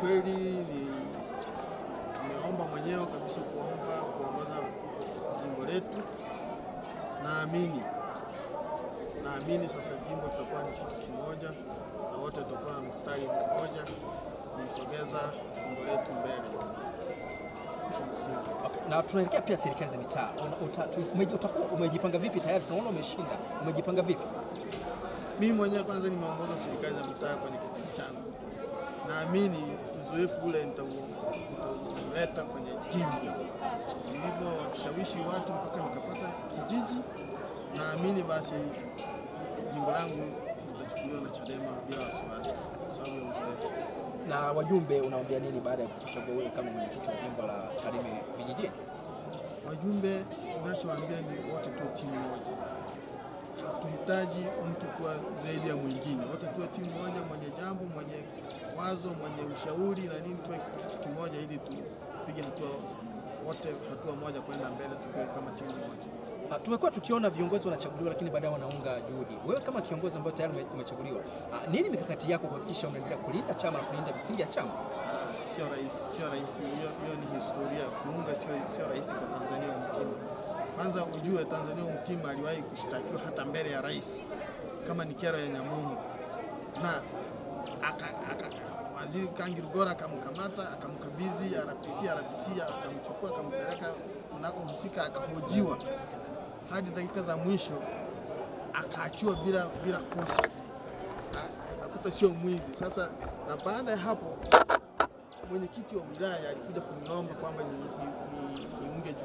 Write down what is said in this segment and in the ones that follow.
kweli ni tumeomba mwenyewe kabisa kuomba kuongoza jimbo letu. Naamini naamini sasa jimbo tutakuwa ni kitu kimoja na wote tutakuwa na mstari mmoja kuisogeza jimbo letu mbele. Okay. Na tunaelekea pia serikali za mitaa. Uta- utakuwa umejipanga vipi tayari? Tunaona umeshinda. Umejipanga vipi? Mimi mwenyewe kwanza nimeongoza serikali za mitaa kwenye kijiji changu. Naamini uzoefu ule nitau- nitauleta kwenye jimbo, nilivyoshawishi watu mpaka nikapata kijiji. Naamini basi jimbo langu litachukuliwa na Chadema bila wasiwasi, kwa sababu ya uzoefu. Na wajumbe unawaambia nini baada ya kuchagua wewe kama mwenyekiti wa jimbo la Tarime vijijini? Wajumbe, unachowaambia ni wote tu timu moja, hatuhitaji mtu kuwa zaidi ya mwingine, wote tuwe timu moja, mwenye jambo, mwenye wazo, mwenye ushauri na nini, tuwe kitu kimoja, ili tupige hatua wote, hatua moja kwenda mbele, tukiwa kama timu moja. Ah, Tumekuwa tukiona viongozi wanachaguliwa lakini baadaye wanaunga juhudi. Wewe kama kiongozi ambaye tayari umechaguliwa, ah, nini mikakati yako kuhakikisha unaendelea kulinda chama na kulinda misingi ya chama? Sio rahisi, sio rahisi. Hiyo ni historia. Kuunga sio sio rahisi kwa Tanzania Mtima. Kwanza ujue Tanzania Mtima aliwahi kushtakiwa hata mbele ya rais kama ni kero ya Nyamungu, na aka, aka, waziri Kangi rugora akamkamata akamkabidhi RPC, RPC akamchukua akampeleka kunako kunakohusika akahojiwa. Hadi dakika za mwisho akaachiwa bila bila kosa, akuta sio mwizi. Sasa na baada ya hapo mwenyekiti wa wilaya alikuja kuniomba kwamba ni, ni,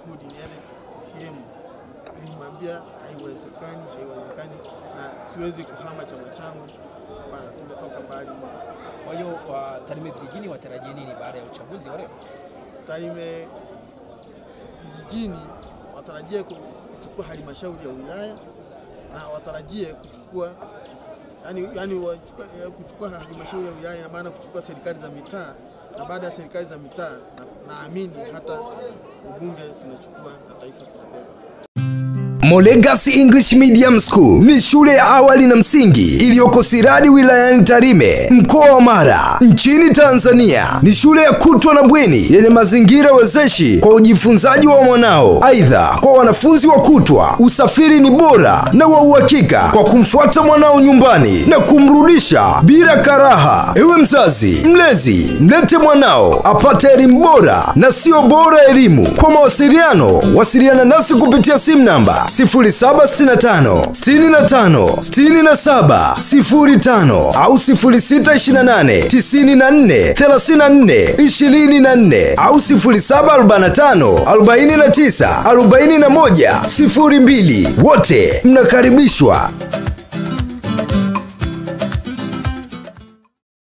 ni, niunge CCM. Nilimwambia haiwezekani, haiwezekani na siwezi kuhama chama changu. Hapana, tumetoka mbali mno. Kwa hiyo wa Tarime vijijini watarajie nini baada ya uchaguzi wa leo? Tarime vijijini watarajie kuchukua halmashauri ya wilaya na watarajie kuchukua yani, yani wachukua, eh, kuchukua halmashauri ya wilaya ina maana kuchukua serikali za mitaa, na baada ya serikali za mitaa naamini na- hata ubunge tunachukua na taifa tunabeba. Molegas English Medium School ni shule ya awali na msingi iliyoko Siradi wilayani Tarime mkoa wa Mara nchini Tanzania. Ni shule ya kutwa na bweni yenye mazingira wezeshi kwa ujifunzaji wa mwanao. Aidha, kwa wanafunzi wa kutwa usafiri ni bora na wa uhakika kwa kumfuata mwanao nyumbani na kumrudisha bila karaha. Ewe mzazi mlezi, mlete mwanao apate elimu bora na sio bora elimu. Kwa mawasiliano, wasiliana nasi kupitia simu namba 0765 65 67 05 au 0628 94 34 24 au 0745 49 41 02. Wote mnakaribishwa.